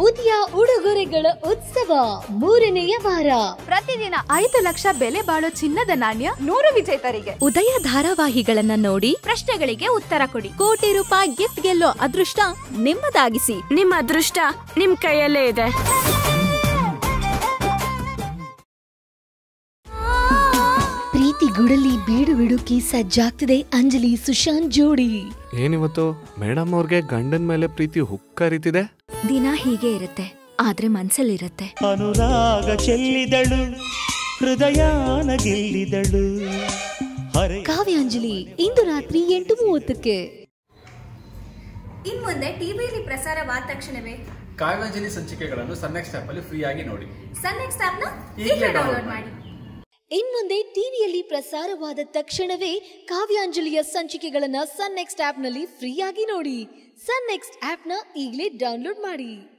ಉದಯ ಉಡುಗೊರೆಗಳ ಉತ್ಸವ ಮೂರನೆಯ ವಾರ. ಪ್ರತಿದಿನ ಐದು ಲಕ್ಷ ಬೆಲೆ ಬಾಳೋ ಚಿನ್ನದ ನಾಣ್ಯ ನೂರು ವಿಜೇತರಿಗೆ. ಉದಯ ಧಾರಾವಾಹಿಗಳನ್ನ ನೋಡಿ ಪ್ರಶ್ನೆಗಳಿಗೆ ಉತ್ತರ ಕೊಡಿ. ಕೋಟಿ ರೂಪಾಯಿ ಗಿಫ್ಟ್ ಗೆಲ್ಲೋ ಅದೃಷ್ಟ ನಿಮ್ಮದಾಗಿಸಿ. ನಿಮ್ಮ ಅದೃಷ್ಟ ನಿಮ್ ಕೈಯಲ್ಲೇ ಇದೆ. ಪ್ರೀತಿ ಗುಡಲಿ ಬೀಡು ಬಿಡುಕಿ ಸಜ್ಜಾಗ್ತಿದೆ ಅಂಜಲಿ ಸುಶಾಂತ್ ಜೋಡಿ. ಏನಿವತ್ತು? ಮೇಡಮ್ ಅವ್ರಿಗೆ ಗಂಡನ ಮೇಲೆ ಪ್ರೀತಿ ಹುಕ್ಕರಿತಿದೆ ದಿನ ಹೀಗೆ ಇರುತ್ತೆ ಆದ್ರೆ ಮನ್ಸಲ್ಲಿರುತ್ತೆ. ಅನುರಾಗ ಚೆಲ್ಲಿದಳು ಹೃದಯಾನ ಗೆಲ್ಲಿದಳು. ಹರೆ ಕಾವ್ಯಾಂಜಲಿ ಇಂದು ರಾತ್ರಿ ಎಂಟು ಮೂವತ್ತಕ್ಕೆ. ಇನ್ ಮುಂದೆ ಟಿವಿಯಲ್ಲಿ ಪ್ರಸಾರವಾದ ತಕ್ಷಣವೇ. ಕಾವ್ಯಾಂಜಲಿ ಸಂಚಿಕೆಗಳನ್ನು ಸನ್ನೆಕ್ಸ್ಟ್ ಫ್ರೀ ಆಗಿ ನೋಡಿ. ಸನ್ನೆಕ್ಸ್ಟ್ ಆಪ್ನ ಈಗ ಡೌನ್ಲೋಡ್ ಮಾಡಿ. ಇನ್ಮುಂದೆ ಟಿವಿಯಲ್ಲಿ ಪ್ರಸಾರವಾದ ತಕ್ಷಣವೇ ಕಾವ್ಯಾಂಜಲಿಯ ಸಂಚಿಕೆಗಳನ್ನು ಸನ್ ನೆಕ್ಸ್ಟ್ ಆಪ್ನಲ್ಲಿ ಫ್ರೀಯಾಗಿ ನೋಡಿ. ಸನ್ ನೆಕ್ಸ್ಟ್ ಆ್ಯಪ್ನ ಈಗಲೇ ಡೌನ್ಲೋಡ್ ಮಾಡಿ.